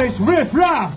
It's riff raff.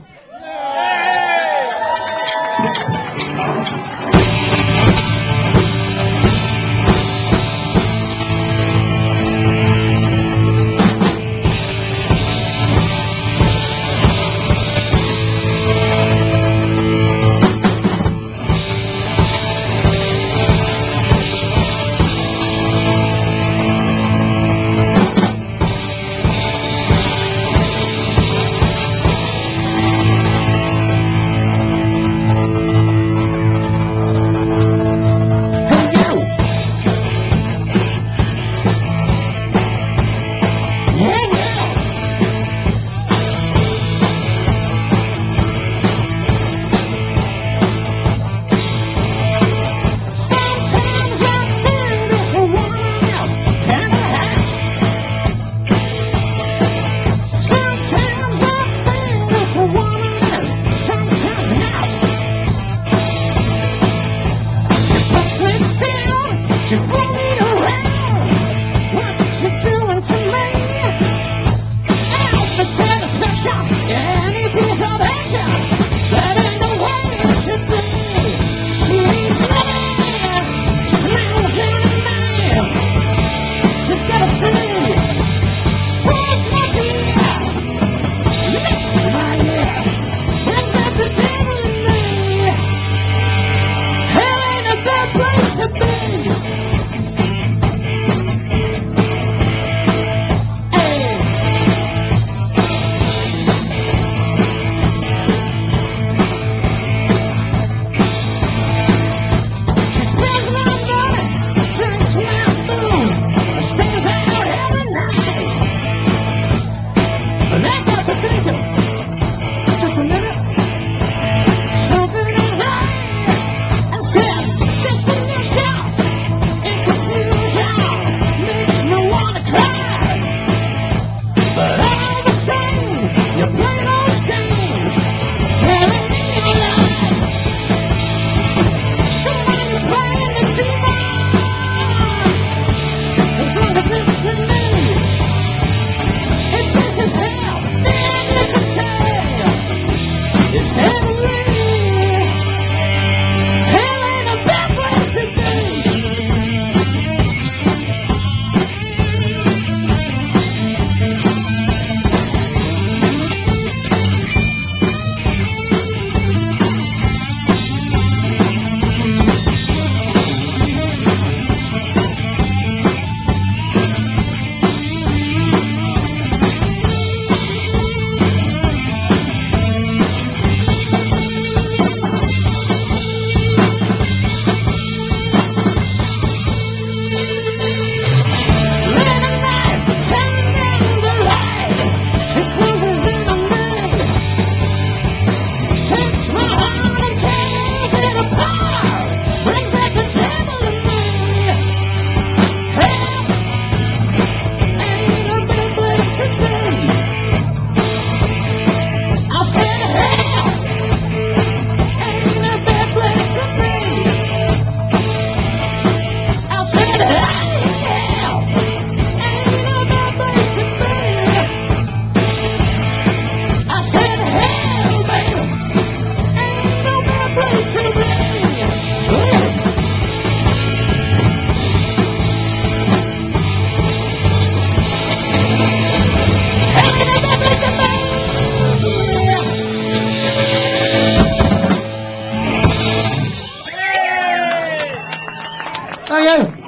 Thank you.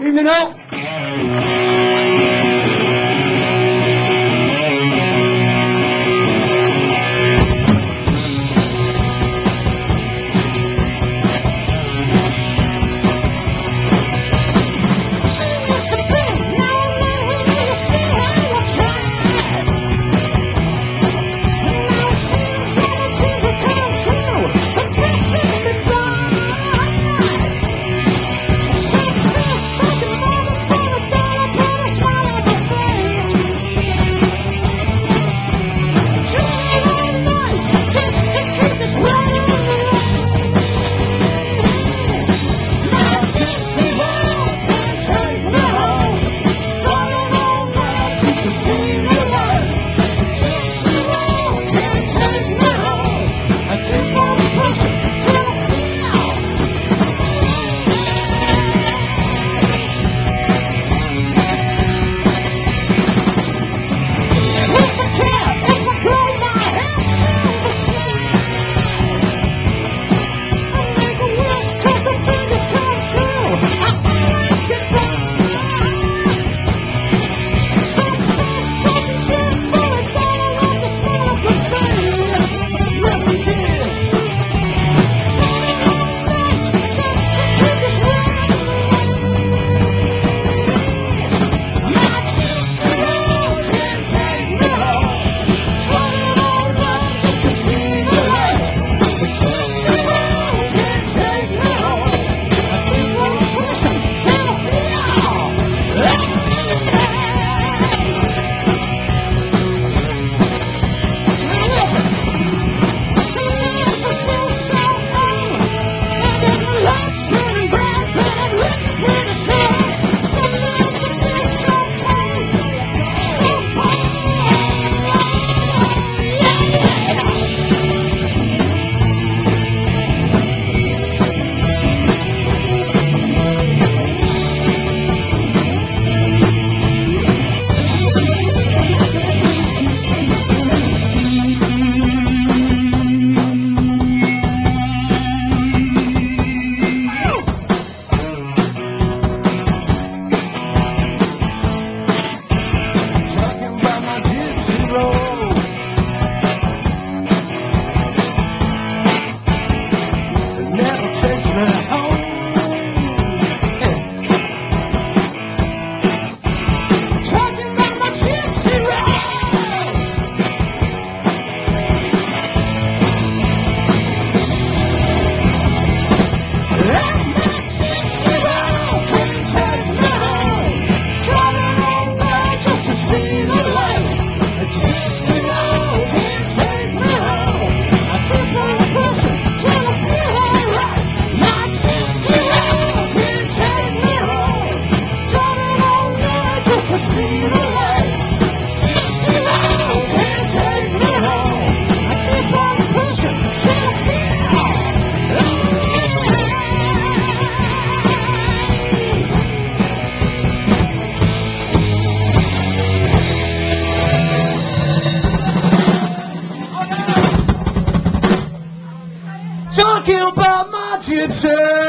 Evening out. Gypsy.